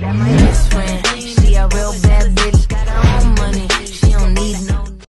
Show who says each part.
Speaker 1: That might be sweet.